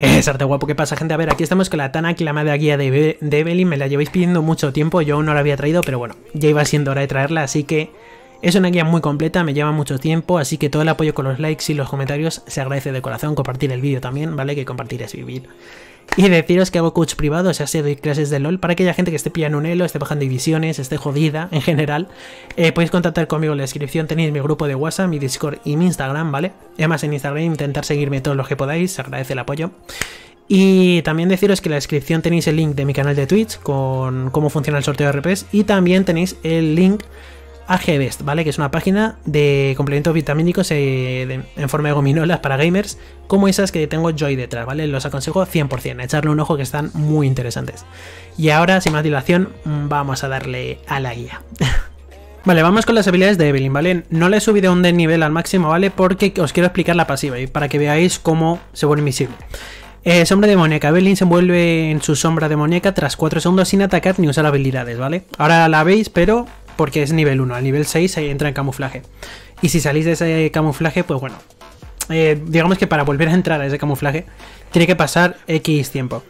Es arte guapo, ¿qué pasa gente? A ver, aquí estamos con la Tanak, la madre guía de, de Evelyn, me la lleváis pidiendo mucho tiempo, yo aún no la había traído, pero bueno, ya iba siendo hora de traerla, así que es una guía muy completa, me lleva mucho tiempo, así que todo el apoyo con los likes y los comentarios se agradece de corazón, compartir el vídeo también, ¿vale? Que compartir es vivir. Y deciros que hago coach privado, o sea, se doy clases de LOL para aquella gente que esté pillando un elo, esté bajando divisiones, esté jodida en general. Eh, podéis contactar conmigo en la descripción, tenéis mi grupo de WhatsApp, mi Discord y mi Instagram, ¿vale? Además en Instagram intentar seguirme todos los que podáis, se agradece el apoyo. Y también deciros que en la descripción tenéis el link de mi canal de Twitch con cómo funciona el sorteo de RPs y también tenéis el link a GBest, ¿vale? Que es una página de complementos vitamínicos eh, en forma de gominolas para gamers, como esas que tengo yo ahí detrás, ¿vale? Los aconsejo 100%, echarle un ojo que están muy interesantes. Y ahora, sin más dilación, vamos a darle a la guía. Vale, vamos con las habilidades de Evelyn, ¿vale? No le he subido un de nivel al máximo, ¿vale? Porque os quiero explicar la pasiva y para que veáis cómo se vuelve invisible. Eh, sombra demoníaca. Evelyn se envuelve en su sombra demoníaca tras 4 segundos sin atacar ni usar habilidades, ¿vale? Ahora la veis, pero porque es nivel 1. Al nivel 6 se entra en camuflaje. Y si salís de ese camuflaje, pues bueno. Eh, digamos que para volver a entrar a ese camuflaje, tiene que pasar X tiempo.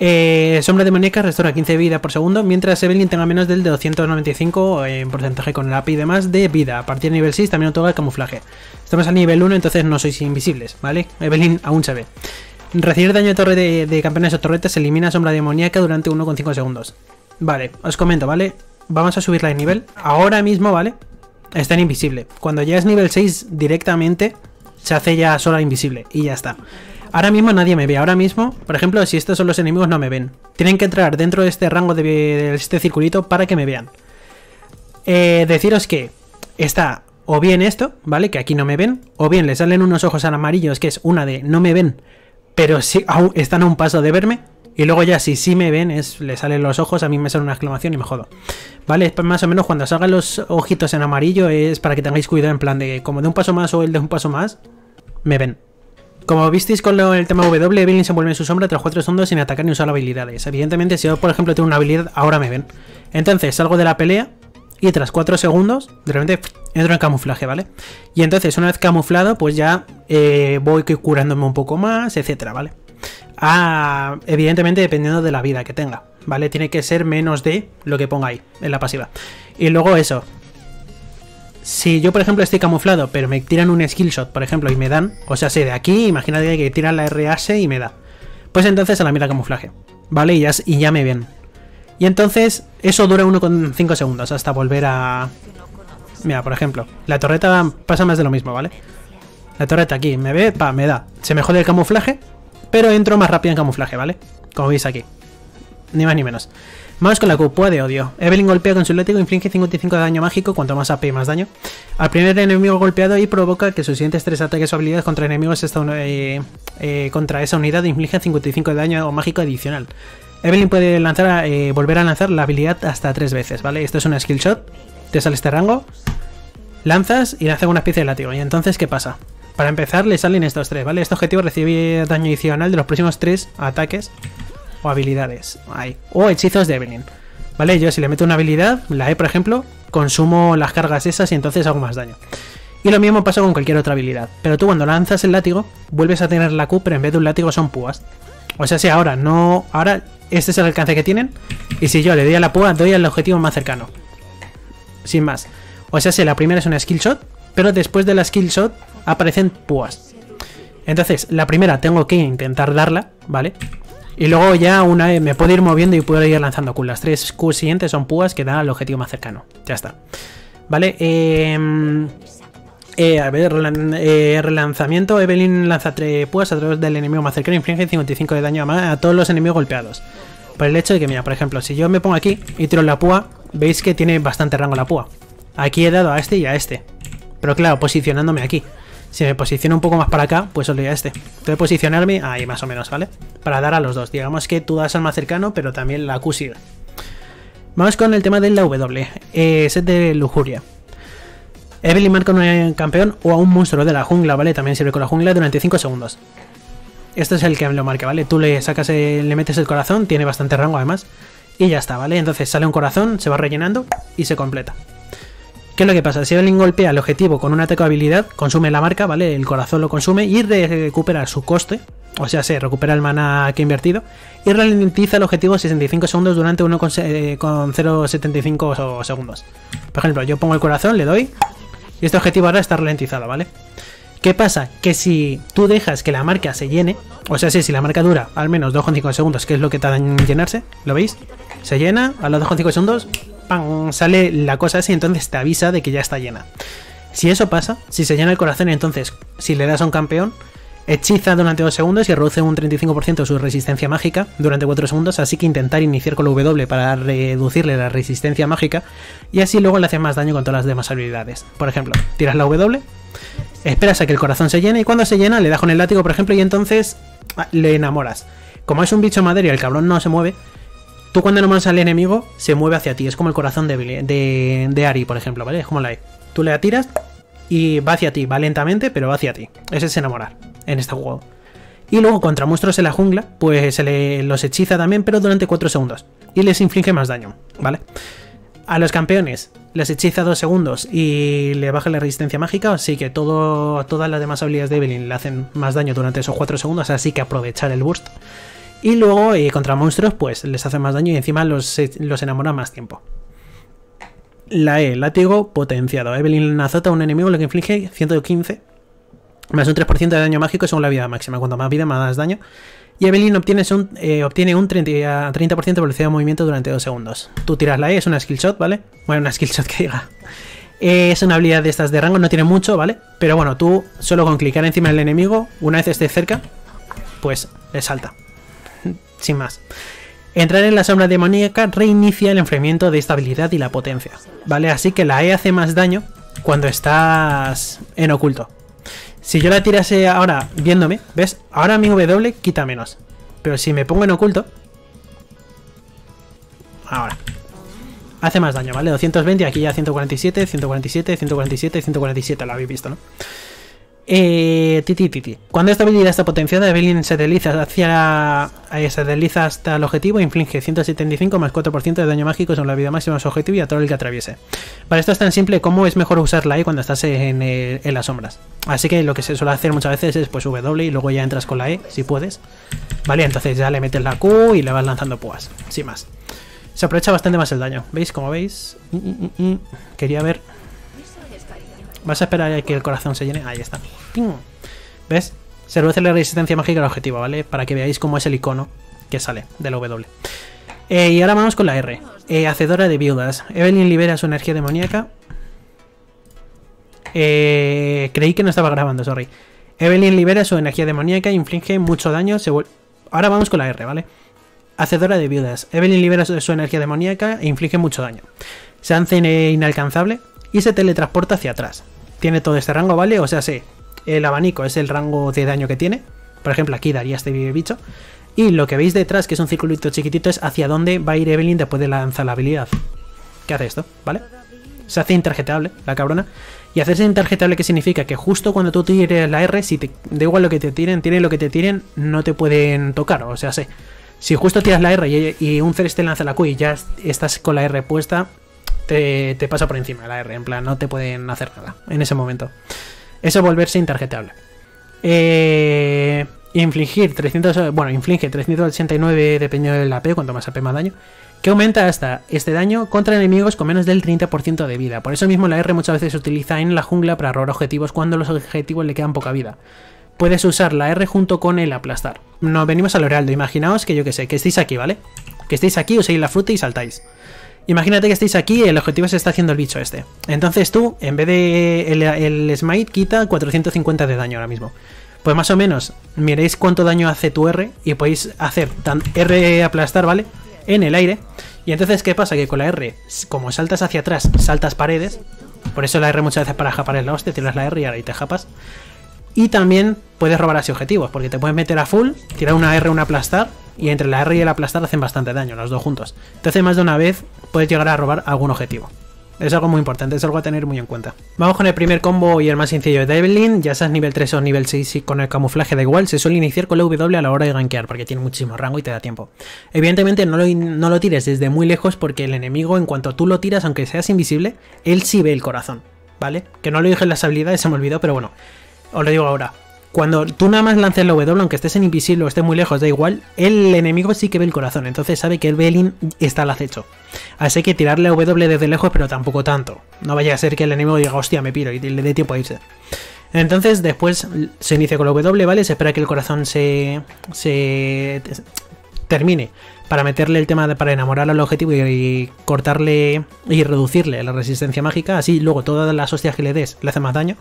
Eh, sombra demoníaca restaura 15 de vida por segundo, mientras Evelyn tenga menos del de 295 en porcentaje con el API y demás de vida. A partir de nivel 6 también otorga el camuflaje. Estamos al nivel 1, entonces no sois invisibles, ¿vale? Evelyn aún se ve. Recibir daño de torre de, campeones o torretes elimina sombra demoníaca durante 1,5 segundos. Vale, os comento, ¿vale? Vamos a subirla de nivel. Ahora mismo, ¿vale? Está en invisible. Cuando ya es nivel 6 directamente, se hace ya sola invisible y ya está. Ahora mismo nadie me ve. Ahora mismo, por ejemplo, si estos son los enemigos, no me ven. Tienen que entrar dentro de este rango de, este circulito para que me vean. Eh, deciros que está o bien esto, ¿vale? Que aquí no me ven. O bien le salen unos ojos amarillos, que es una de no me ven pero si aún están a un paso de verme. Y luego ya si sí me ven, es, le salen los ojos, a mí me sale una exclamación y me jodo. ¿Vale? Es más o menos cuando salgan los ojitos en amarillo es para que tengáis cuidado en plan de como de un paso más o el de un paso más, me ven. Como visteis con el tema W, Evelyn se vuelve en su sombra tras 4 segundos sin atacar ni usar habilidades. Evidentemente, si yo por ejemplo tengo una habilidad, ahora me ven. Entonces salgo de la pelea y tras 4 segundos, de repente entro en camuflaje, ¿vale? Y entonces, una vez camuflado, pues ya eh, voy curándome un poco más, etcétera, ¿vale? Ah, evidentemente dependiendo de la vida que tenga, ¿vale? Tiene que ser menos de lo que ponga ahí, en la pasiva. Y luego eso. Si yo, por ejemplo, estoy camuflado, pero me tiran un skill shot, por ejemplo, y me dan, o sea, si de aquí, imagínate que tiran la RAS y me da. Pues entonces a la mira camuflaje, ¿vale? Y ya, y ya me ven. Y entonces eso dura 1,5 segundos hasta volver a... Mira, por ejemplo, la torreta pasa más de lo mismo, ¿vale? La torreta aquí me ve, pa, me da. Se me jode el camuflaje, pero entro más rápido en camuflaje, ¿vale? Como veis aquí. Ni más ni menos. Vamos con la Q, de odio. Evelyn golpea con su látigo, inflige 55 de daño mágico, cuanto más AP más daño. Al primer enemigo golpeado y provoca que sus siguientes tres ataques o habilidades contra enemigos eh, eh, contra esa unidad infligen 55 de daño mágico adicional. Evelyn puede lanzar, eh, volver a lanzar la habilidad hasta tres veces, ¿vale? Esto es una skill shot, te sale este rango, lanzas y lanza una especie de látigo. ¿Y entonces qué pasa? Para empezar le salen estos tres, ¿vale? Este objetivo recibe daño adicional de los próximos tres ataques o habilidades. Ahí. O hechizos de Evelyn. ¿Vale? Yo si le meto una habilidad, la E por ejemplo, consumo las cargas esas y entonces hago más daño. Y lo mismo pasa con cualquier otra habilidad. Pero tú cuando lanzas el látigo, vuelves a tener la Q, pero en vez de un látigo son púas. O sea, si ahora no. Ahora este es el alcance que tienen. Y si yo le doy a la púa, doy al objetivo más cercano. Sin más. O sea, si la primera es una skill shot, pero después de la skill shot aparecen púas. Entonces, la primera tengo que intentar darla, ¿vale? Y luego ya una vez me puedo ir moviendo y puedo ir lanzando Q. Las tres Q siguientes son púas que dan al objetivo más cercano. Ya está. ¿Vale? Eh, eh, a ver, eh, relanzamiento. Evelyn lanza tres púas a través del enemigo más cercano. Inflige 55 de daño a, a todos los enemigos golpeados. Por el hecho de que, mira, por ejemplo, si yo me pongo aquí y tiro la púa, veis que tiene bastante rango la púa. Aquí he dado a este y a este. Pero claro, posicionándome aquí. Si me posiciono un poco más para acá, pues solo a este. Tengo que posicionarme ahí más o menos, ¿vale? Para dar a los dos. Digamos que tú das al más cercano, pero también la Q sigue. Vamos con el tema de la W. Eh, set de lujuria. Evelyn marca un campeón o a un monstruo de la jungla, ¿vale? También sirve con la jungla durante 5 segundos. Este es el que lo marca, ¿vale? Tú le sacas, le metes el corazón, tiene bastante rango además. Y ya está, ¿vale? Entonces sale un corazón, se va rellenando y se completa. ¿Qué es lo que pasa? Si Evelyn golpea el objetivo con un ataque habilidad, consume la marca, ¿vale? El corazón lo consume y recupera su coste. O sea, se recupera el mana que ha invertido. Y ralentiza el objetivo 65 segundos durante 1,075 segundos. Por ejemplo, yo pongo el corazón, le doy. Y este objetivo ahora está ralentizado, ¿vale? ¿Qué pasa? Que si tú dejas que la marca se llene, o sea, si la marca dura al menos 2,5 segundos, que es lo que tarda en llenarse, ¿lo veis? Se llena, a los 2,5 segundos, ¡pam! sale la cosa así, entonces te avisa de que ya está llena. Si eso pasa, si se llena el corazón, entonces, si le das a un campeón, hechiza durante 2 segundos y reduce un 35% su resistencia mágica durante 4 segundos, así que intentar iniciar con la W para reducirle la resistencia mágica y así luego le hace más daño con todas las demás habilidades. Por ejemplo, tiras la W, esperas a que el corazón se llene y cuando se llena le das con el látigo, por ejemplo, y entonces ah, le enamoras. Como es un bicho madera y el cabrón no se mueve, tú cuando enamoras al enemigo se mueve hacia ti. Es como el corazón de, de, de Ari, por ejemplo, ¿vale? Es como la E. Tú le tiras y va hacia ti, va lentamente, pero va hacia ti. Ese es enamorar en este juego. Y luego contra monstruos en la jungla, pues se le, los hechiza también, pero durante 4 segundos. Y les inflige más daño, ¿vale? A los campeones les hechiza 2 segundos y le baja la resistencia mágica, así que todo, todas las demás habilidades de Evelyn le hacen más daño durante esos 4 segundos, así que aprovechar el burst. Y luego eh, contra monstruos, pues les hace más daño y encima los, los enamora más tiempo. La E, látigo potenciado. Evelyn azota a un enemigo lo que inflige 115 más un 3% de daño mágico según la vida máxima. Cuanto más vida, más daño. Y Evelyn obtiene un, eh, obtiene un 30%, 30 de velocidad de movimiento durante 2 segundos. Tú tiras la E, es una skill shot, ¿vale? Bueno, una skill shot que diga. es una habilidad de estas de rango, no tiene mucho, ¿vale? Pero bueno, tú solo con clicar encima del enemigo, una vez esté cerca, pues le salta. Sin más. Entrar en la sombra demoníaca reinicia el enfriamiento de esta habilidad y la potencia, ¿vale? Así que la E hace más daño cuando estás en oculto. Si yo la tirase ahora viéndome, ¿ves? Ahora mi W quita menos. Pero si me pongo en oculto... Ahora. Hace más daño, ¿vale? 220, aquí ya 147, 147, 147, 147, lo habéis visto, ¿no? Eh, titi, titi. Cuando esta habilidad está potenciada, Evelyn se desliza hacia eh, se desliza hasta el objetivo e inflige 175 más 4% de daño mágico sobre la vida máxima de su objetivo y a todo el que atraviese. Para esto es tan simple como es mejor usarla ahí cuando estás en, eh, en, las sombras. Así que lo que se suele hacer muchas veces es pues W y luego ya entras con la E, si puedes. Vale, entonces ya le metes la Q y le vas lanzando púas, sin más. Se aprovecha bastante más el daño. ¿Veis? Como veis. Mm, mm, mm, Quería ver Vas a esperar a que el corazón se llene. Ahí está. ¿Ves? Se reduce la resistencia mágica al objetivo, ¿vale? Para que veáis cómo es el icono que sale de la W. Eh, y ahora vamos con la R. Eh, hacedora de viudas. Evelyn libera su energía demoníaca. Eh, creí que no estaba grabando, sorry. Evelyn libera su energía demoníaca, inflige mucho daño. Ahora vamos con la R, ¿vale? Hacedora de viudas. Evelyn libera su, energía demoníaca e inflige mucho daño. Se hace inalcanzable y se teletransporta hacia atrás tiene todo este rango, ¿vale? O sea, sí, el abanico es el rango de daño que tiene. Por ejemplo, aquí daría este bicho. Y lo que veis detrás, que es un circulito chiquitito, es hacia dónde va a ir Evelyn después de lanzar la habilidad. ¿Qué hace esto? ¿Vale? Se hace interjetable, la cabrona. Y hacerse interjetable, ¿qué significa? Que justo cuando tú tires la R, si te da igual lo que te tiren, tienen lo que te tiren, no te pueden tocar. O sea, sí. Si justo tiras la R y, un Ceres te lanza la Q y ya estás con la R puesta, te, pasa por encima la R, en plan, no te pueden hacer nada en ese momento. Eso volverse intargetable. Eh, infligir 300, bueno, inflige 389 dependiendo del AP, cuanto más AP más daño, que aumenta hasta este daño contra enemigos con menos del 30% de vida. Por eso mismo la R muchas veces se utiliza en la jungla para robar objetivos cuando los objetivos le quedan poca vida. Puedes usar la R junto con el aplastar. Nos venimos al Heraldo, imaginaos que yo que sé, que estéis aquí, ¿vale? Que estéis aquí, uséis la fruta y saltáis. Imagínate que estéis aquí y el objetivo se está haciendo el bicho este. Entonces tú, en vez de el, smite, quita 450 de daño ahora mismo. Pues más o menos, miréis cuánto daño hace tu R y podéis hacer R aplastar, ¿vale? En el aire. Y entonces, ¿qué pasa? Que con la R, como saltas hacia atrás, saltas paredes. Por eso la R muchas veces para japar es la hostia, tiras la R y ahora y te japas. Y también puedes robar así objetivos, porque te puedes meter a full, tirar una R, una aplastar, y entre la R y el aplastar hacen bastante daño, los dos juntos. Entonces más de una vez puedes llegar a robar algún objetivo. Es algo muy importante, es algo a tener muy en cuenta. Vamos con el primer combo y el más sencillo de Evelyn. Ya seas nivel 3 o nivel 6 y con el camuflaje da igual, se suele iniciar con la W a la hora de gankear porque tiene muchísimo rango y te da tiempo. Evidentemente no lo, no lo tires desde muy lejos porque el enemigo en cuanto tú lo tiras, aunque seas invisible, él sí ve el corazón, ¿vale? Que no lo dije en las habilidades, se me olvidó, pero bueno, os lo digo ahora. Cuando tú nada más lances la W, aunque estés en invisible o estés muy lejos, da igual, el enemigo sí que ve el corazón, entonces sabe que el Belin está al acecho. Así que tirarle W desde lejos, pero tampoco tanto. No vaya a ser que el enemigo diga, hostia, me piro y le dé tiempo a irse. Entonces después se inicia con la W, ¿vale? Se espera que el corazón se, se termine para meterle el tema de, para enamorar al objetivo y, cortarle y reducirle la resistencia mágica. Así luego todas las hostias que le des le hacen más daño.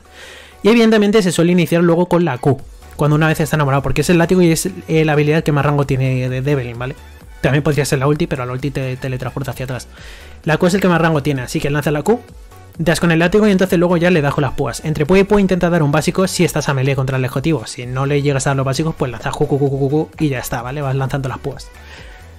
Y evidentemente se suele iniciar luego con la Q, cuando una vez está enamorado, porque es el látigo y es la habilidad que más rango tiene de Develin, ¿vale? También podría ser la ulti, pero la ulti te teletransporta hacia atrás. La Q es el que más rango tiene, así que lanza la Q, das con el látigo y entonces luego ya le das con las púas. Entre púa y púa intenta dar un básico si estás a melee contra el objetivo. Si no le llegas a dar los básicos, pues lanzas Q, y ya está, ¿vale? Vas lanzando las púas.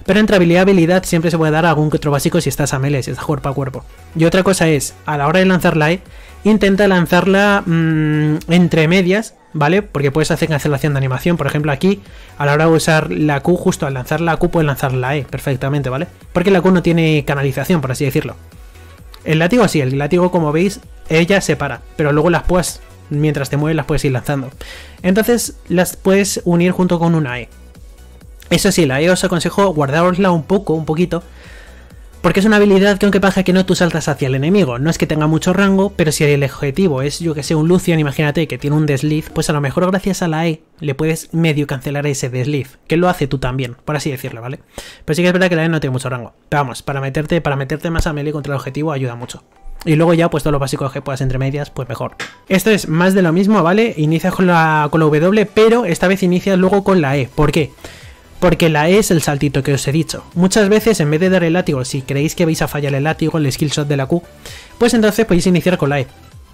Pero entre habilidad y habilidad siempre se puede dar algún que otro básico si estás a melee, si estás cuerpo a cuerpo. Y otra cosa es, a la hora de lanzar la E, intenta lanzarla mmm, entre medias, ¿vale? Porque puedes hacer cancelación de animación. Por ejemplo, aquí, a la hora de usar la Q, justo al lanzar la Q, puedes lanzar la E perfectamente, ¿vale? Porque la Q no tiene canalización, por así decirlo. El látigo sí, el látigo, como veis, ella se para, pero luego las puedes, mientras te mueves, las puedes ir lanzando. Entonces, las puedes unir junto con una E. Eso sí, la E os aconsejo guardarosla un poco, un poquito, porque es una habilidad que aunque pasa que no tú saltas hacia el enemigo, no es que tenga mucho rango, pero si el objetivo es yo que sé un Lucian, imagínate que tiene un desliz, pues a lo mejor gracias a la E le puedes medio cancelar ese desliz, que lo hace tú también, por así decirlo, ¿vale? Pero sí que es verdad que la E no tiene mucho rango. Pero vamos, para meterte, para meterte más a melee contra el objetivo ayuda mucho. Y luego ya, pues todos los básicos que puedas entre medias, pues mejor. Esto es más de lo mismo, ¿vale? Inicias con la, con la W, pero esta vez inicias luego con la E. ¿Por qué? Porque la E es el saltito que os he dicho. Muchas veces en vez de dar el látigo, si creéis que vais a fallar el látigo, el skill shot de la Q, pues entonces podéis iniciar con la E.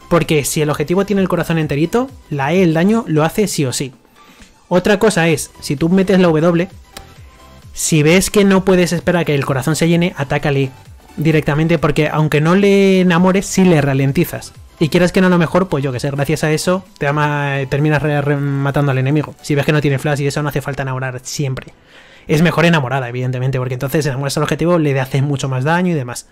Porque si el objetivo tiene el corazón enterito, la E el daño lo hace sí o sí. Otra cosa es, si tú metes la W, si ves que no puedes esperar a que el corazón se llene, atácale directamente porque aunque no le enamores, sí le ralentizas. Y quieras que no lo mejor, pues yo que sé, gracias a eso te ama, terminas matando al enemigo. Si ves que no tiene flash y eso no hace falta enamorar siempre. Es mejor enamorada, evidentemente, porque entonces enamoras al objetivo, le haces mucho más daño y demás.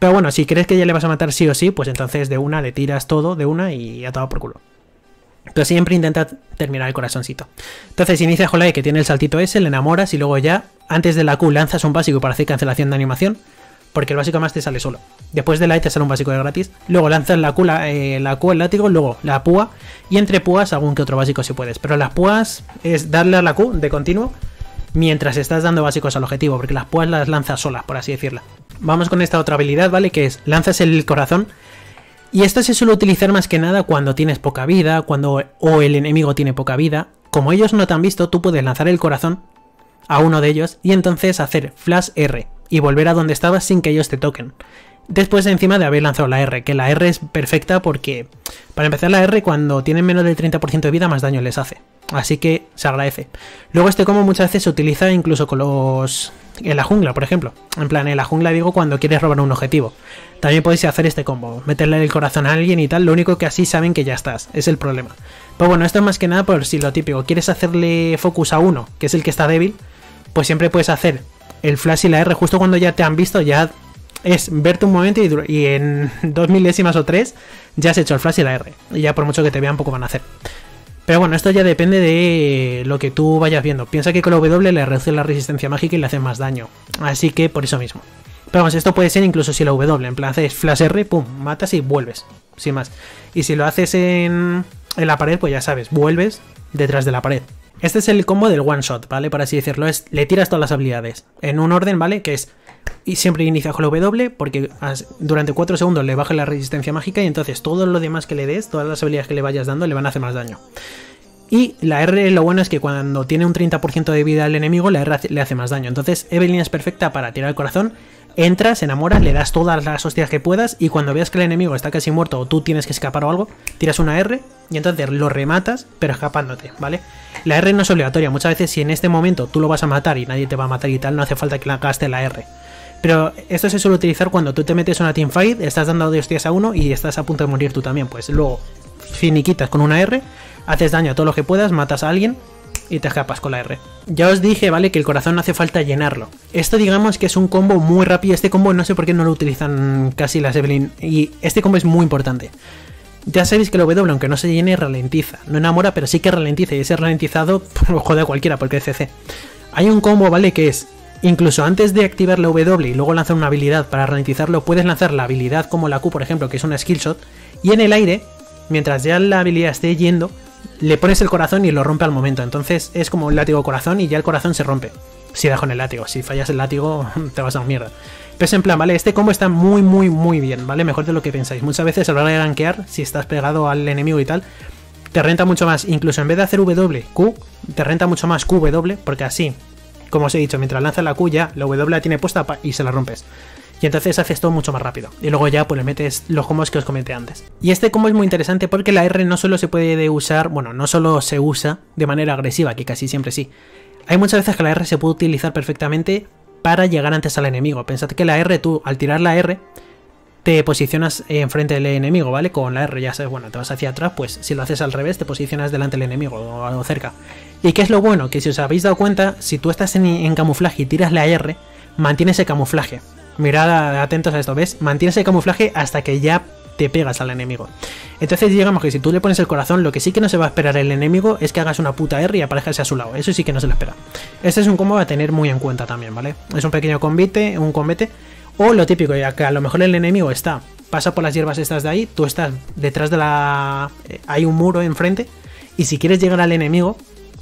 Pero bueno, si crees que ya le vas a matar sí o sí, pues entonces de una le tiras todo de una y a todo por culo. Pero siempre intenta terminar el corazoncito. Entonces inicia con la que tiene el saltito ese, le enamoras y luego ya, antes de la Q, lanzas un básico para hacer cancelación de animación porque el básico más te sale solo. Después de la E te sale un básico de gratis. Luego lanzas la Q, la, eh, la Q, el látigo, luego la púa. Y entre púas algún que otro básico si puedes. Pero las púas es darle a la Q de continuo mientras estás dando básicos al objetivo. Porque las púas las lanzas solas, por así decirlo. Vamos con esta otra habilidad, ¿vale? Que es lanzas el corazón. Y esta se suele utilizar más que nada cuando tienes poca vida, cuando o el enemigo tiene poca vida. Como ellos no te han visto, tú puedes lanzar el corazón a uno de ellos y entonces hacer flash R y volver a donde estabas sin que ellos te toquen. Después encima de haber lanzado la R, que la R es perfecta porque para empezar la R cuando tienen menos del 30% de vida más daño les hace. Así que se agradece. Luego este combo muchas veces se utiliza incluso con los... En la jungla, por ejemplo. En plan, en la jungla digo cuando quieres robar un objetivo. También podéis hacer este combo. Meterle el corazón a alguien y tal. Lo único que así saben que ya estás. Es el problema. Pero bueno, esto es más que nada por si lo típico. Quieres hacerle focus a uno, que es el que está débil. Pues siempre puedes hacer el flash y la R justo cuando ya te han visto, ya es verte un momento y, en dos milésimas o tres ya has hecho el flash y la R. Y ya por mucho que te vean, poco van a hacer. Pero bueno, esto ya depende de lo que tú vayas viendo. Piensa que con la W le reduce la resistencia mágica y le hace más daño. Así que por eso mismo. Pero vamos, esto puede ser incluso si la W, en plan haces flash R, pum, matas y vuelves. Sin más. Y si lo haces en, en la pared, pues ya sabes, vuelves detrás de la pared. Este es el combo del one shot, ¿vale? Por así decirlo. Es, le tiras todas las habilidades. En un orden, ¿vale? Que es. Y siempre inicia con la W, porque durante 4 segundos le baja la resistencia mágica. Y entonces todo lo demás que le des, todas las habilidades que le vayas dando, le van a hacer más daño. Y la R lo bueno es que cuando tiene un 30% de vida al enemigo, la R le hace más daño. Entonces Evelyn es perfecta para tirar el corazón entras, enamoras, le das todas las hostias que puedas y cuando veas que el enemigo está casi muerto o tú tienes que escapar o algo, tiras una R y entonces lo rematas, pero escapándote, ¿vale? La R no es obligatoria, muchas veces si en este momento tú lo vas a matar y nadie te va a matar y tal, no hace falta que la gaste la R. Pero esto se suele utilizar cuando tú te metes en una teamfight, estás dando de hostias a uno y estás a punto de morir tú también. Pues luego finiquitas con una R, haces daño a todo lo que puedas, matas a alguien y te escapas con la R. Ya os dije, ¿vale? Que el corazón no hace falta llenarlo. Esto digamos que es un combo muy rápido. Este combo no sé por qué no lo utilizan casi las Evelyn. Y este combo es muy importante. Ya sabéis que el W, aunque no se llene, ralentiza. No enamora, pero sí que ralentiza. Y ese ralentizado jode a cualquiera porque es CC. Hay un combo, ¿vale? Que es Incluso antes de activar la W y luego lanzar una habilidad para ralentizarlo, puedes lanzar la habilidad como la Q, por ejemplo, que es una skill shot, y en el aire, mientras ya la habilidad esté yendo, le pones el corazón y lo rompe al momento. Entonces es como un látigo corazón y ya el corazón se rompe. Si da con el látigo, si fallas el látigo, te vas a mierda. Pero en plan, ¿vale? Este combo está muy, muy, muy bien, ¿vale? Mejor de lo que pensáis. Muchas veces a la hora de gankear, si estás pegado al enemigo y tal, te renta mucho más. Incluso en vez de hacer W, Q, te renta mucho más QW, porque así como os he dicho, mientras lanzas la Q ya, la W la tiene puesta y se la rompes. Y entonces haces todo mucho más rápido. Y luego ya pues le metes los combos que os comenté antes. Y este combo es muy interesante porque la R no solo se puede usar, bueno, no solo se usa de manera agresiva, que casi siempre sí. Hay muchas veces que la R se puede utilizar perfectamente para llegar antes al enemigo. Pensad que la R, tú al tirar la R, te posicionas enfrente del enemigo, ¿vale? Con la R, ya sabes, bueno, te vas hacia atrás, pues si lo haces al revés, te posicionas delante del enemigo o cerca. ¿Y qué es lo bueno? Que si os habéis dado cuenta, si tú estás en, camuflaje y tiras la R, mantiene ese camuflaje. Mirad atentos a esto, ¿ves? Mantiene ese camuflaje hasta que ya te pegas al enemigo. Entonces digamos que si tú le pones el corazón, lo que sí que no se va a esperar el enemigo es que hagas una puta R y aparezcas a su lado. Eso sí que no se lo espera. Este es un combo a tener muy en cuenta también, ¿vale? Es un pequeño combate, un combate o lo típico, ya que a lo mejor el enemigo está, pasa por las hierbas estas de ahí, tú estás detrás de la... Eh, hay un muro enfrente, y si quieres llegar al enemigo,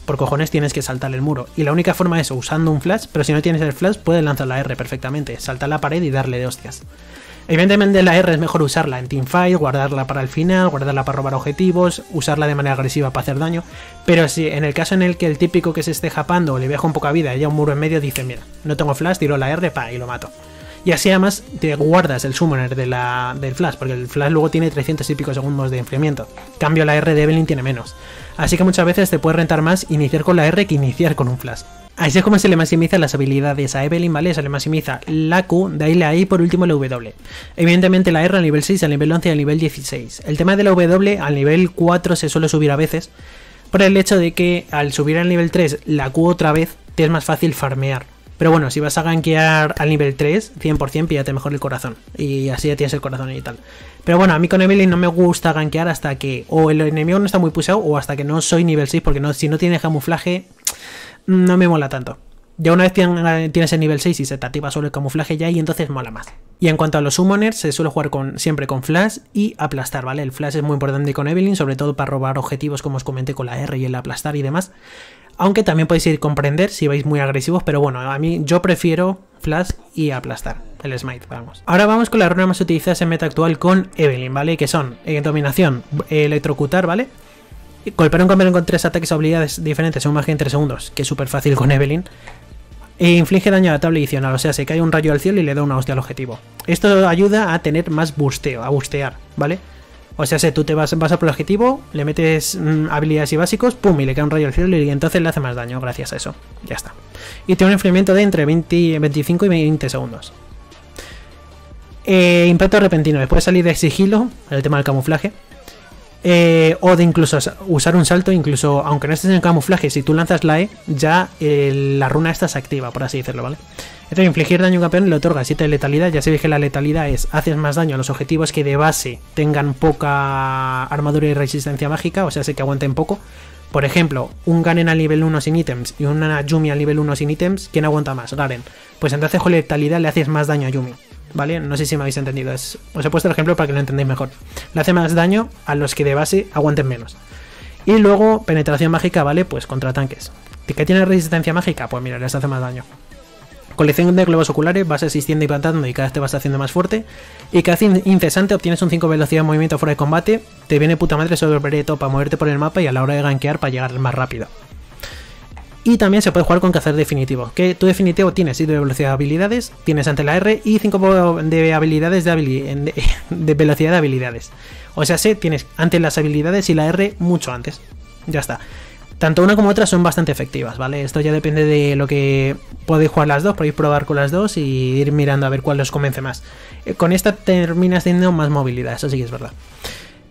por cojones tienes que saltar el muro. Y la única forma es usando un flash, pero si no tienes el flash, puedes lanzar la R perfectamente, saltar la pared y darle de hostias. Evidentemente la R es mejor usarla en teamfight, guardarla para el final, guardarla para robar objetivos, usarla de manera agresiva para hacer daño. Pero si en el caso en el que el típico que se esté japando o le viaja un poca vida y haya un muro en medio, dice, mira, no tengo flash, tiro la R, pa, y lo mato. Y así además te guardas el summoner de la, del flash, porque el flash luego tiene 300 y pico segundos de enfriamiento. Cambio la R de Evelyn tiene menos. Así que muchas veces te puede rentar más iniciar con la R que iniciar con un flash. Así es como se le maximiza las habilidades a Evelyn, ¿vale? Se le maximiza la Q, de ahí la I por último la W. Evidentemente la R al nivel 6, al nivel 11 y al nivel 16. El tema de la W al nivel 4 se suele subir a veces, por el hecho de que al subir al nivel 3 la Q otra vez, te es más fácil farmear. Pero bueno, si vas a gankear al nivel 3, 100% píllate mejor el corazón. Y así ya tienes el corazón y tal. Pero bueno, a mí con Evelyn no me gusta gankear hasta que o el enemigo no está muy pusado o hasta que no soy nivel 6, porque si no tiene camuflaje, no me mola tanto. Ya una vez tienes el nivel 6 y se te activa solo el camuflaje ya y entonces mola más. Y en cuanto a los summoners, se suele jugar con, siempre con flash y aplastar, ¿vale? El flash es muy importante con Evelyn, sobre todo para robar objetivos como os comenté con la R y el aplastar y demás. Aunque también podéis ir comprender si vais muy agresivos, pero bueno, a mí yo prefiero Flash y aplastar el Smite, vamos. Ahora vamos con las runas más utilizadas en meta actual con Evelyn, ¿vale? Que son en dominación, electrocutar, ¿vale? Golpear un compañero con tres ataques o habilidades diferentes en un margen de 3 segundos, que es súper fácil con Evelyn. E inflige daño a la tabla adicional, o sea, se cae un rayo al cielo y le da una hostia al objetivo. Esto ayuda a tener más busteo, a bustear, ¿vale? O sea, si tú te vas, vas a por el objetivo, le metes mm, habilidades y básicos, pum, y le cae un rayo al cielo y entonces le hace más daño gracias a eso. Ya está. Y tiene un enfriamiento de entre 20, 25 y 20 segundos. Eh, impacto repentino. Puede salir de sigilo, el tema del camuflaje. Eh, o de incluso usar un salto, incluso aunque no estés en camuflaje, si tú lanzas la E, ya eh, la runa esta se activa, por así decirlo, ¿vale? Entonces, infligir daño a un campeón le otorga 7 de letalidad. Ya sabéis que la letalidad es haces más daño a los objetivos que de base tengan poca armadura y resistencia mágica, o sea, sé que aguanten poco. Por ejemplo, un Garen al nivel 1 sin ítems y una Yumi al nivel 1 sin ítems, ¿quién aguanta más? Garen. Pues entonces con letalidad le haces más daño a Yumi. ¿Vale? No sé si me habéis entendido. os he puesto el ejemplo para que lo entendáis mejor. Le hace más daño a los que de base aguanten menos. Y luego, penetración mágica, ¿vale? Pues contra tanques. ¿Qué tiene resistencia mágica? Pues mira, les hace más daño. Colección de globos oculares, vas asistiendo y plantando y cada vez te vas haciendo más fuerte. Y cada vez incesante obtienes un 5 velocidad de movimiento fuera de combate. Te viene puta madre sobre todo para moverte por el mapa y a la hora de gankear para llegar más rápido. Y también se puede jugar con cazar definitivo, que tu definitivo tienes 7 de velocidad de habilidades, tienes ante la R y 5 de habilidades de, de, velocidad de habilidades. O sea, sí, tienes ante las habilidades y la R mucho antes. Ya está. Tanto una como otra son bastante efectivas, ¿vale? Esto ya depende de lo que podéis jugar las dos, podéis probar con las dos y ir mirando a ver cuál os convence más. Eh, con esta terminas teniendo más movilidad, eso sí que es verdad.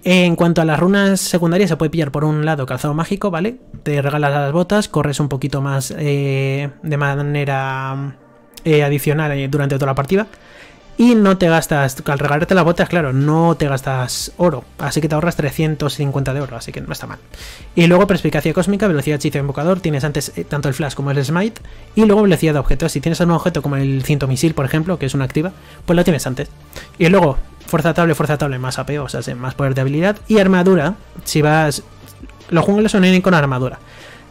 En cuanto a las runas secundarias, se puede pillar por un lado calzado mágico, ¿vale? Te regalas las botas, corres un poquito más eh, de manera eh, adicional durante toda la partida. Y no te gastas, al regalarte las botas, claro, no te gastas oro. Así que te ahorras 350 de oro, así que no está mal. Y luego perspicacia cósmica, velocidad hechizo invocador. Tienes antes eh, tanto el flash como el smite. Y luego velocidad de objetos. Si tienes algún objeto como el cinto misil, por ejemplo, que es una activa, pues lo tienes antes. Y luego fuerza tabla, fuerza tabla más AP, o sea, más poder de habilidad. Y armadura, si vas... Los jungles son con armadura.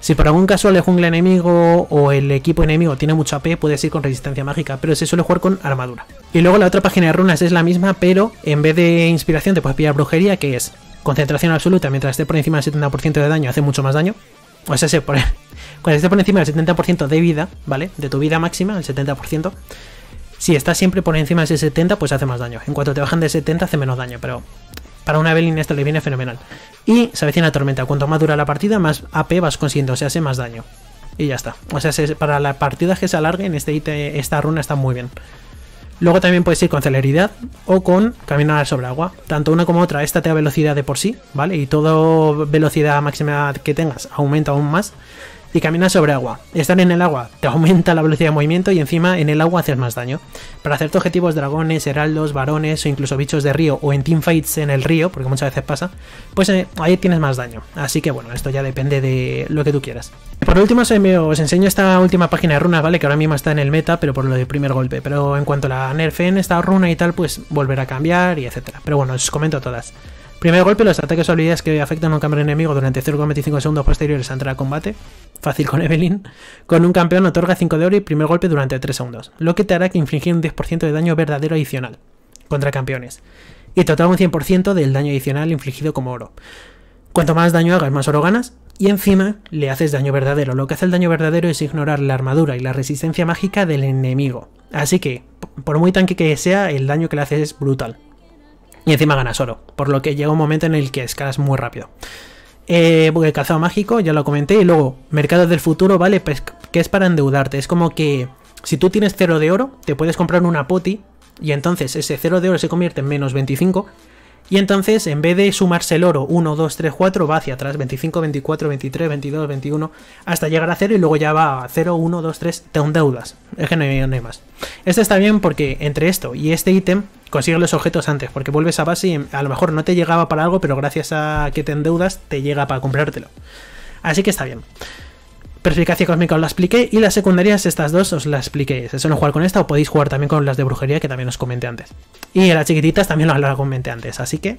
Si por algún caso el jungla enemigo o el equipo enemigo tiene mucho AP, puedes ir con resistencia mágica, pero se suele jugar con armadura. Y luego la otra página de runas es la misma, pero en vez de inspiración te puedes pillar brujería, que es concentración absoluta mientras esté por encima del 70% de daño, hace mucho más daño. O sea, se pone, cuando esté por encima del 70% de vida, ¿vale? De tu vida máxima, el 70%. Si estás siempre por encima de ese 70, pues hace más daño. En cuanto te bajan de 70, hace menos daño, pero para una Evelyn esto le viene fenomenal. Y se avecina tormenta. Cuanto más dura la partida, más AP vas consiguiendo, o sea, hace más daño. Y ya está. O sea, para las partidas que se alarguen, este, esta runa está muy bien. Luego también puedes ir con celeridad o con caminar sobre agua. Tanto una como otra, esta te da velocidad de por sí, ¿vale? Y toda velocidad máxima que tengas aumenta aún más y caminas sobre agua. Estar en el agua te aumenta la velocidad de movimiento y encima en el agua haces más daño. Para hacerte objetivos dragones, heraldos, varones o incluso bichos de río o en teamfights en el río, porque muchas veces pasa, pues eh, ahí tienes más daño. Así que bueno, esto ya depende de lo que tú quieras. Por último os enseño esta última página de runas, ¿vale? Que ahora mismo está en el meta, pero por lo del primer golpe. Pero en cuanto a la nerfen, esta runa y tal, pues volverá a cambiar y etcétera. Pero bueno, os comento todas. Primer golpe, los ataques o habilidades que afectan a un campeón enemigo durante 0,25 segundos posteriores a entrar al combate. Fácil con Evelyn. Con un campeón otorga 5 de oro y primer golpe durante 3 segundos. Lo que te hará que infligir un 10% de daño verdadero adicional contra campeones. Y total un 100% del daño adicional infligido como oro. Cuanto más daño hagas, más oro ganas. Y encima le haces daño verdadero. Lo que hace el daño verdadero es ignorar la armadura y la resistencia mágica del enemigo. Así que, por muy tanque que sea, el daño que le haces es brutal. Y encima ganas oro, por lo que llega un momento en el que escalas muy rápido. Eh, el calzado mágico, ya lo comenté. Y luego, mercado del futuro, ¿vale? Pues que es para endeudarte. Es como que si tú tienes cero de oro, te puedes comprar una poti. Y entonces ese cero de oro se convierte en menos 25. Y entonces, en vez de sumarse el oro 1, 2, 3, 4, va hacia atrás, 25, 24, 23, 22, 21, hasta llegar a 0 y luego ya va a 0, 1, 2, 3, te deudas. Es que no hay, más. Este está bien porque entre esto y este ítem consigues los objetos antes, porque vuelves a base y a lo mejor no te llegaba para algo, pero gracias a que te endeudas te llega para comprártelo. Así que está bien. Perspicacia cósmica os la expliqué y las secundarias, estas dos os las expliqué. Si no jugar con esta o podéis jugar también con las de brujería que también os comenté antes. Y las chiquititas también las comenté antes, así que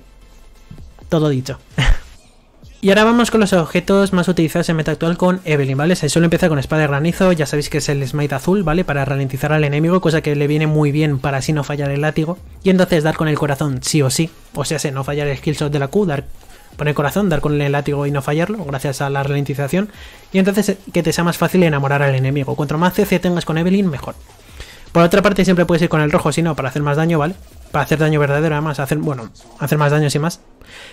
todo dicho. y ahora vamos con los objetos más utilizados en meta actual con Evelyn, ¿vale? Se suele empezar con espada de granizo, ya sabéis que es el smite azul, ¿vale? Para ralentizar al enemigo, cosa que le viene muy bien para así no fallar el látigo. Y entonces dar con el corazón sí o sí, o sea, no fallar el skillshot de la Q, dar poner corazón, dar con el látigo y no fallarlo, gracias a la ralentización, y entonces eh, que te sea más fácil enamorar al enemigo. Cuanto más CC tengas con Evelyn, mejor. Por otra parte, siempre puedes ir con el rojo, si no, para hacer más daño, ¿vale? Para hacer daño verdadero, además, hacer, bueno, hacer más daño y más.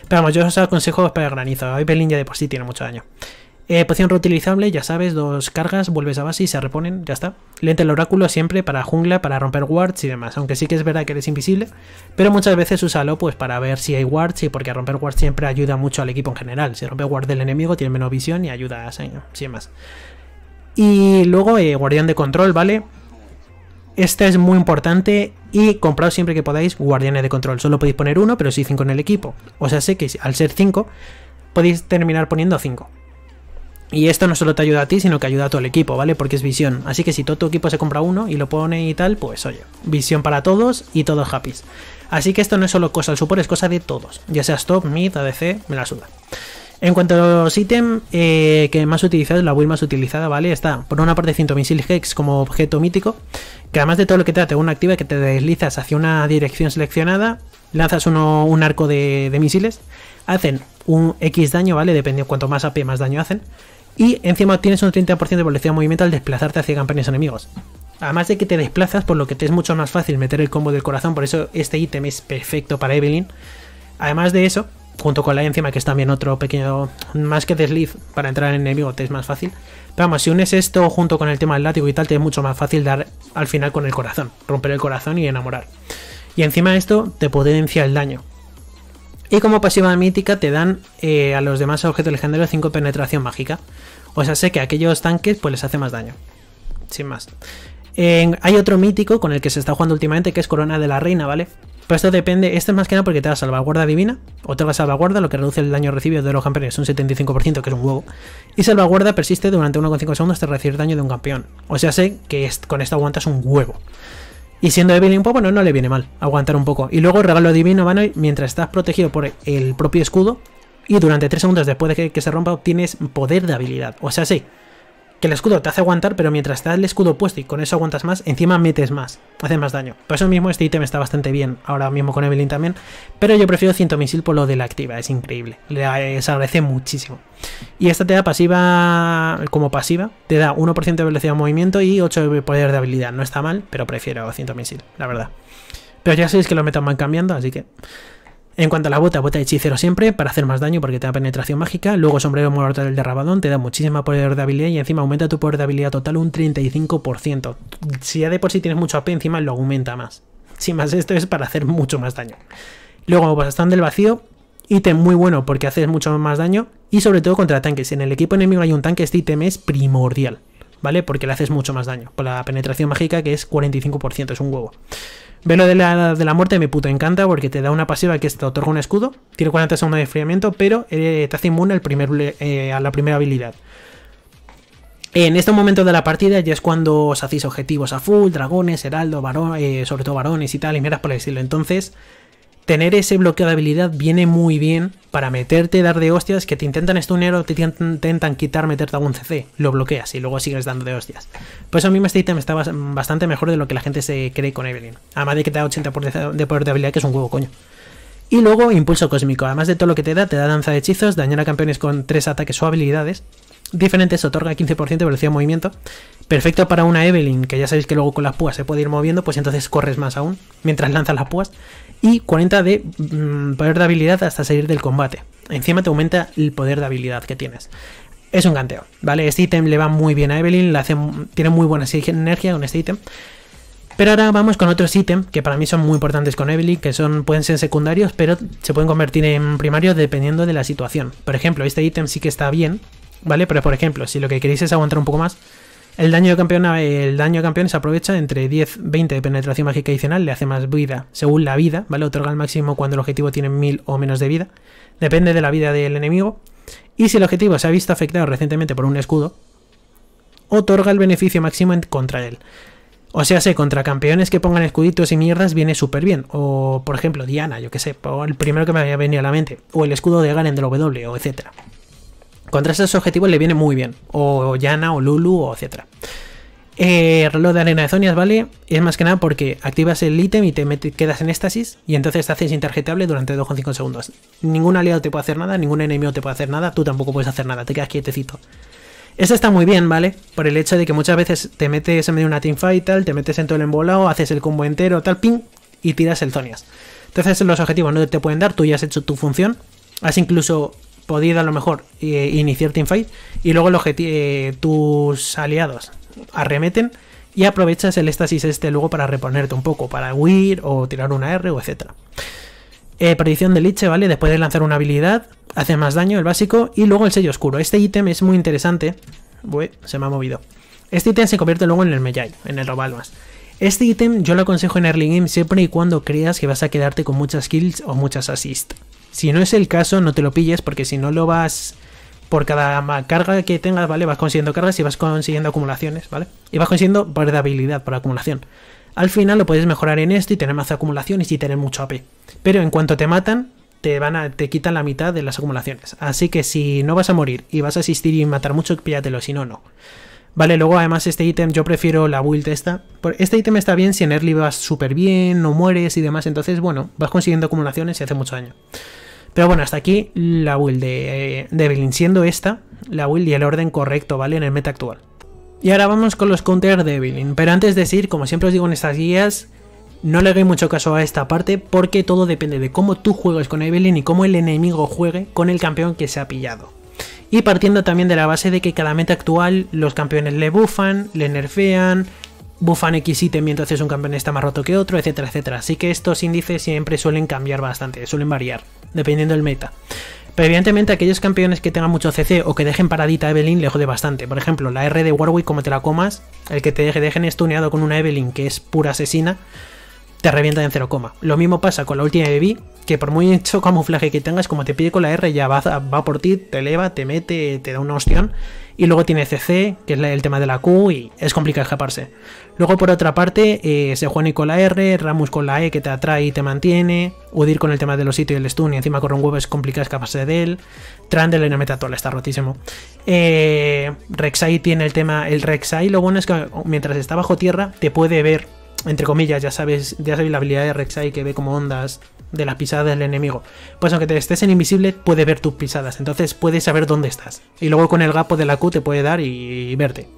Pero vamos, yo os aconsejo para granizo. Evelyn ya de por sí tiene mucho daño. Eh, poción reutilizable, ya sabes, dos cargas, vuelves a base y se reponen, ya está. Lente el oráculo siempre para jungla, para romper wards y demás. Aunque sí que es verdad que eres invisible, pero muchas veces úsalo pues para ver si hay wards y porque romper wards siempre ayuda mucho al equipo en general. Si rompe ward del enemigo tiene menos visión y ayuda a sin más. Y luego eh, guardián de control, ¿vale? Este es muy importante y comprad siempre que podáis guardianes de control. Solo podéis poner uno, pero sí cinco en el equipo. O sea, sé que al ser cinco podéis terminar poniendo cinco. Y esto no solo te ayuda a ti, sino que ayuda a todo el equipo, ¿vale? Porque es visión. Así que si todo tu equipo se compra uno y lo pone y tal, pues oye, visión para todos y todos happy. Así que esto no es solo cosa del support, es cosa de todos. Ya sea stop, mid, ADC, me la suda. En cuanto a los ítems eh, que más utilizados, la build más utilizada, ¿vale? Está por una parte 100 misil Hex como objeto mítico, que además de todo lo que te da, te una activa que te deslizas hacia una dirección seleccionada, lanzas uno, un arco de, misiles, hacen un X daño, ¿vale? Dependiendo cuanto más AP, más daño hacen. Y encima tienes un 30% de velocidad de movimiento al desplazarte hacia campeones enemigos. Además de que te desplazas, por lo que te es mucho más fácil meter el combo del corazón, por eso este ítem es perfecto para Evelyn. Además de eso, junto con la encima, que es también otro pequeño, más que desliz para entrar en enemigo, te es más fácil. Pero vamos, si unes esto junto con el tema del látigo y tal, te es mucho más fácil dar al final con el corazón, romper el corazón y enamorar. Y encima de esto te potencia el daño. Y como pasiva mítica te dan eh, a los demás objetos legendarios 5 penetración mágica. O sea, sé que a aquellos tanques pues les hace más daño. Sin más. hay otro mítico con el que se está jugando últimamente que es Corona de la Reina, ¿vale? Pero esto depende, esto es más que nada porque te da salvaguarda divina, o te da salvaguarda, lo que reduce el daño recibido de los campeones un 75%, que es un huevo. Y salvaguarda persiste durante 1,5 segundos hasta recibir daño de un campeón. O sea, sé que con esto aguantas un huevo. Y siendo Evelyn un poco, bueno, no le viene mal aguantar un poco. Y luego regalo divino van mientras estás protegido por el propio escudo. Y durante 3 segundos después de que, que se rompa obtienes poder de habilidad. O sea, sí, que el escudo te hace aguantar, pero mientras está el escudo puesto y con eso aguantas más, encima metes más, hace más daño. Por eso mismo este ítem está bastante bien, ahora mismo con Evelyn también, pero yo prefiero Ciento Misil por lo de la activa, es increíble, le agradece muchísimo. Y esta te da pasiva, como pasiva, te da 1% de velocidad de movimiento y 8 de poder de habilidad, no está mal, pero prefiero Ciento Misil, la verdad. Pero ya sabéis que los metas van cambiando, así que... En cuanto a la bota, bota de hechicero siempre, para hacer más daño porque te da penetración mágica. Luego sombrero mortal de rabadón, te da muchísima poder de habilidad y encima aumenta tu poder de habilidad total un 35%. Si ya de por sí tienes mucho AP, encima lo aumenta más. Sin más, esto es para hacer mucho más daño. Luego, bastante del vacío, ítem muy bueno porque haces mucho más daño y sobre todo contra tanques. En el equipo enemigo hay un tanque, este ítem es primordial, ¿vale? Porque le haces mucho más daño. Por la penetración mágica que es 45%, es un huevo. Velo de la, de la muerte me encanta porque te da una pasiva que te otorga un escudo, tiene 40 segundos de enfriamiento, pero eh, te hace inmune eh, a la primera habilidad. En este momento de la partida ya es cuando os hacéis objetivos a full, dragones, heraldo, eh, sobre todo varones y tal, y miras por el estilo. Entonces, tener ese bloqueo de habilidad viene muy bien para meterte, dar de hostias, que te intentan stunear o te intentan quitar, meterte algún CC. Lo bloqueas y luego sigues dando de hostias. Por eso a mí este ítem está bastante mejor de lo que la gente se cree con Evelyn. Además de que te da 80% de poder de habilidad, que es un huevo, coño. Y luego impulso cósmico. Además de todo lo que te da, te da danza de hechizos, dañar a campeones con 3 ataques o habilidades diferentes, otorga 15% de velocidad de movimiento. Perfecto para una Evelyn, que ya sabéis que luego con las púas se puede ir moviendo, pues entonces corres más aún mientras lanzas las púas y 40 de mm, poder de habilidad hasta salir del combate. Encima te aumenta el poder de habilidad que tienes. Es un ganteo, ¿vale? Este ítem le va muy bien a Evelyn, hace, tiene muy buena energía con este ítem. Pero ahora vamos con otros ítems que para mí son muy importantes con Evelyn, que son pueden ser secundarios, pero se pueden convertir en primarios dependiendo de la situación. Por ejemplo, este ítem sí que está bien, ¿vale? Pero por ejemplo, si lo que queréis es aguantar un poco más, el daño de campeón, el daño de campeón se aprovecha entre 10, 20 de penetración mágica adicional, le hace más vida según la vida, ¿vale? Otorga el máximo cuando el objetivo tiene 1000 o menos de vida. Depende de la vida del enemigo. Y si el objetivo se ha visto afectado recientemente por un escudo, otorga el beneficio máximo contra él. O sea, sé, contra campeones que pongan escuditos y mierdas viene súper bien. O, por ejemplo, Diana, yo que sé, el primero que me había venido a la mente. O el escudo de Garen del W, o etcétera. Contra esos objetivos le viene muy bien. O Yana, o Lulu, o etc. Eh, reloj de arena de zonias, ¿vale? Es más que nada porque activas el ítem y te quedas en éxtasis y entonces te haces interjetable durante 2,5 segundos. Ningún aliado te puede hacer nada, ningún enemigo te puede hacer nada, tú tampoco puedes hacer nada, te quedas quietecito. Eso está muy bien, ¿vale? Por el hecho de que muchas veces te metes en medio de una teamfight, tal, te metes en todo el embolado, haces el combo entero, tal, ping, y tiras el zonias. Entonces los objetivos no te pueden dar, tú ya has hecho tu función, has incluso podido a lo mejor eh, iniciar teamfight y luego el eh, tus aliados arremeten y aprovechas el éxtasis este luego para reponerte un poco, para huir o tirar una R o etcétera. Eh, de liche, ¿vale? Después de lanzar una habilidad, hace más daño el básico y luego el sello oscuro. Este ítem es muy interesante. Uy, se me ha movido. Este ítem se convierte luego en el Mejai, en el Robalmas. Este ítem yo lo aconsejo en early game siempre y cuando creas que vas a quedarte con muchas kills o muchas assists. Si no es el caso, no te lo pilles porque si no lo vas por cada carga que tengas, ¿vale? Vas consiguiendo cargas y vas consiguiendo acumulaciones, ¿vale? Y vas consiguiendo habilidad por acumulación. Al final lo puedes mejorar en esto y tener más acumulaciones y tener mucho AP. Pero en cuanto te matan, te van a, te quitan la mitad de las acumulaciones. Así que si no vas a morir y vas a asistir y matar mucho, píllatelo, si no, no. Vale, luego además este ítem yo prefiero la build esta. Este ítem está bien si en early vas súper bien, no mueres y demás. Entonces, bueno, vas consiguiendo acumulaciones y hace mucho daño. Pero bueno, hasta aquí la build de, de siendo esta la build y el orden correcto, ¿vale? En el meta actual. Y ahora vamos con los counters de Evelyn. Pero antes de decir, como siempre os digo en estas guías, no le hagáis mucho caso a esta parte porque todo depende de cómo tú juegues con Evelyn y cómo el enemigo juegue con el campeón que se ha pillado. Y partiendo también de la base de que cada meta actual los campeones le buffan, le nerfean, buffan X ítem mientras un campeón está más roto que otro, etcétera, etcétera. Así que estos índices siempre suelen cambiar bastante, suelen variar, dependiendo del meta. Pero evidentemente aquellos campeones que tengan mucho CC o que dejen paradita a Evelyn le jode bastante. Por ejemplo, la R de Warwick, como te la comas, el que te deje, dejen estuneado con una Evelyn que es pura asesina, te revienta en 0, Lo mismo pasa con la última de que por muy hecho camuflaje que tengas, como te pide con la R, ya va, va por ti, te eleva, te mete, te da una ostión. Y luego tiene CC, que es el tema de la Q, y es complicado escaparse. Luego, por otra parte, eh, se juega con la R, Ramus con la E, que te atrae y te mantiene. Udir con el tema de los sitios y el stun, y encima con un huevo es complicado escaparse de él. Trandel en el está rotísimo. Eh, Rek'Sai tiene el tema. El Rek'Sai, lo bueno es que mientras está bajo tierra, te puede ver entre comillas, ya sabes, ya sabes la habilidad de Rek'Sai que ve como ondas de las pisadas del enemigo. Pues aunque te estés en invisible, puede ver tus pisadas, entonces puede saber dónde estás. Y luego con el gapo de la Q te puede dar y, verte.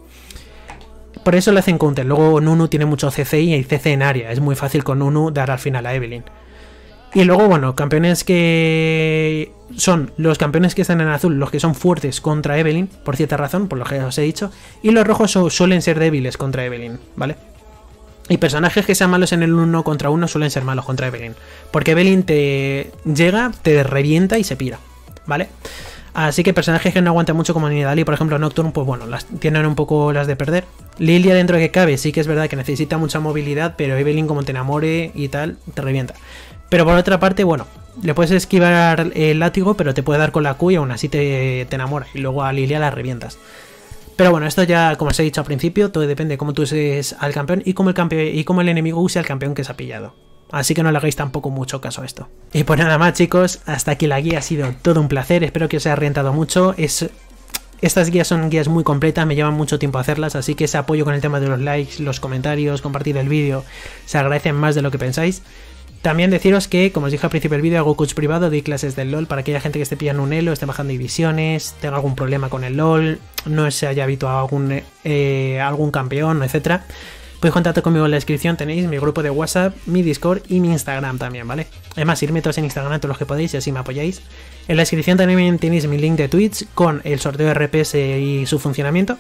Por eso le hacen counter. Luego Nunu tiene mucho CC y CC en área. Es muy fácil con Nunu dar al final a Evelyn. Y luego, bueno, campeones que son los campeones que están en azul, los que son fuertes contra Evelyn, por cierta razón, por lo que os he dicho. Y los rojos suelen ser débiles contra Evelyn, ¿vale? Y personajes que sean malos en el uno contra uno suelen ser malos contra Evelyn. Porque Evelyn te llega, te revienta y se pira. ¿Vale? Así que personajes que no aguantan mucho como Nidali, por ejemplo Nocturne, pues bueno, las, tienen un poco las de perder. Lilia dentro de que cabe, sí que es verdad que necesita mucha movilidad, pero Evelyn como te enamore y tal, te revienta. Pero por otra parte, bueno, le puedes esquivar el látigo, pero te puede dar con la Q y aún así te, te enamora. Y luego a Lilia la revientas. Pero bueno, esto ya, como os he dicho al principio, todo depende de cómo tú uses al campeón y cómo el, campeón, y cómo el enemigo use al campeón que se ha pillado. Así que no le hagáis tampoco mucho caso a esto. Y pues nada más chicos, hasta aquí la guía ha sido todo un placer, espero que os haya rentado mucho. Es, estas guías son guías muy completas, me llevan mucho tiempo hacerlas, así que ese apoyo con el tema de los likes, los comentarios, compartir el vídeo, se agradecen más de lo que pensáis. También deciros que, como os dije al principio del vídeo, hago coach privado, doy clases del LOL para aquella gente que esté pillando un elo, esté bajando divisiones, tenga algún problema con el LOL, no se haya habituado a algún, eh, algún campeón, etc. Podéis contactar conmigo en la descripción, tenéis mi grupo de WhatsApp, mi Discord y mi Instagram también, ¿vale? Además, irme todos en Instagram todos los que podéis y así me apoyáis. En la descripción también tenéis mi link de Twitch con el sorteo de RPS y su funcionamiento.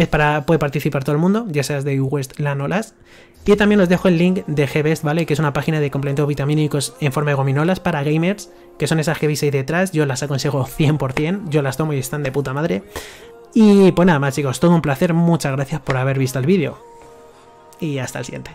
Es para, puede participar todo el mundo, ya seas de West, LAN o LAS. Y también os dejo el link de GBest, ¿vale? Que es una página de complementos vitamínicos en forma de gominolas para gamers, que son esas que veis ahí detrás. Yo las aconsejo 100%, yo las tomo y están de puta madre. Y pues nada más chicos, todo un placer, muchas gracias por haber visto el vídeo. Y hasta el siguiente.